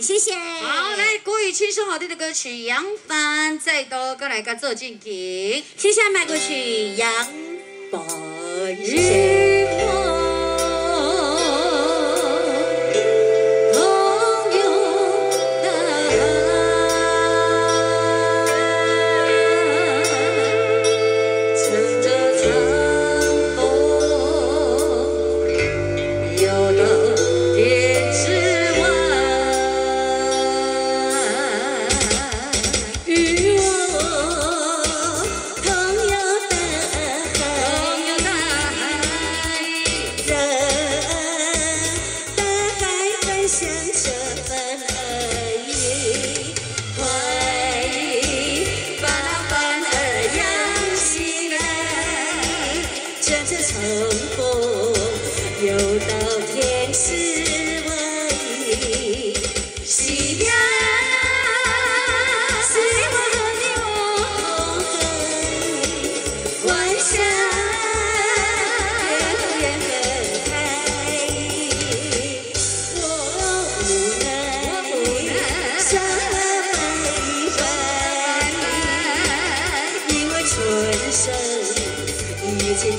谢谢。好，来国语轻松好听的歌曲《杨帆》，再多过来个做进行。接下来迈过去《杨帆》，日让这春风又到一叶轻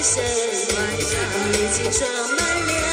已经装满了。